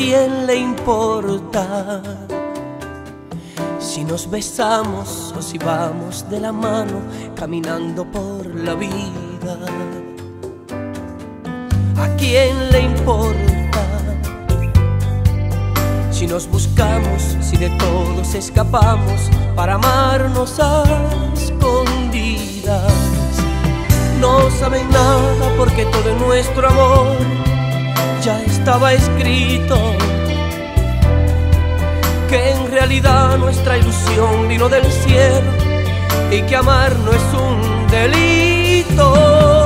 quién le importa? Si nos besamos o si vamos de la mano caminando por la vida. ¿A quién le importa? Si nos buscamos, si de todos escapamos para amarnos a escondidas. No saben nada porque todo nuestro amor ya estaba escrito que en realidad nuestra ilusión vino del cielo y que amar no es un delito.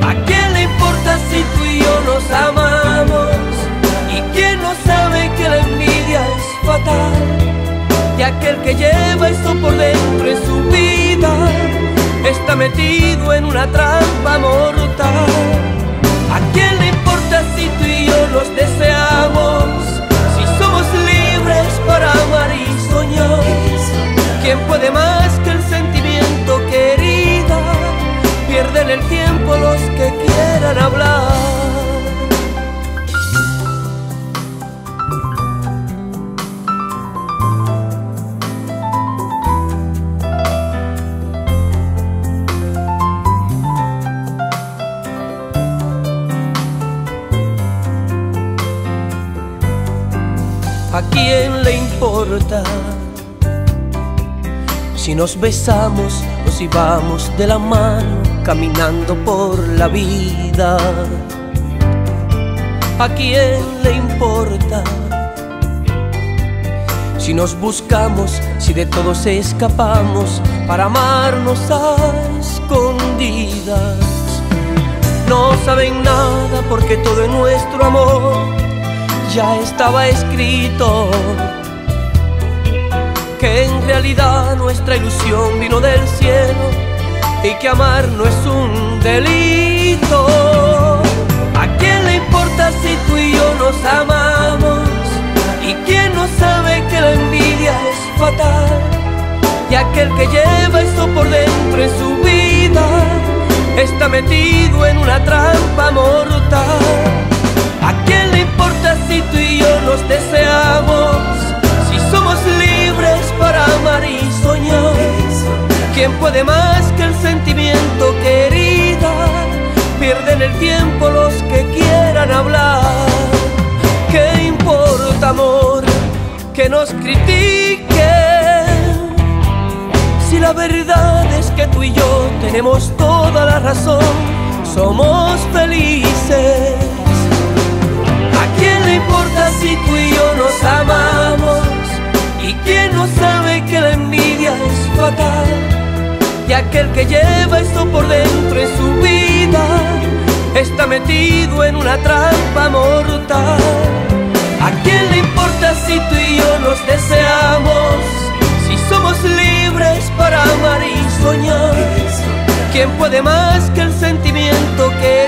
¿A quién le importa si tú y yo nos amamos? ¿Y quién no sabe que la envidia es fatal? Y aquel que lleva esto por dentro en su vida está metido en una trampa mortal. ¿Quién puede más que el sentimiento querida? Pierden el tiempo los que quieran hablar. ¿A quién le importa? Si nos besamos o si vamos de la mano caminando por la vida. ¿A quién le importa? Si nos buscamos, si de todos escapamos para amarnos a escondidas. No saben nada porque todo es nuestro amor ya estaba escrito que en realidad nuestra ilusión vino del cielo y que amar no es un delito. ¿A quién le importa si tú y yo nos amamos? ¿Y quién no sabe que la envidia es fatal? Y aquel que lleva esto por dentro en su vida está metido en una trampa mortal. Puede más que el sentimiento querida? Pierden el tiempo los que quieran hablar. ¿Qué importa, amor, que nos critiquen? Si la verdad es que tú y yo tenemos toda la razón, somos felices quién le importa si aquel que lleva esto por dentro en su vida está metido en una trampa mortal. ¿A quién le importa si tú y yo nos deseamos? Si somos libres para amar y soñar. ¿Quién puede más que el sentimiento querida?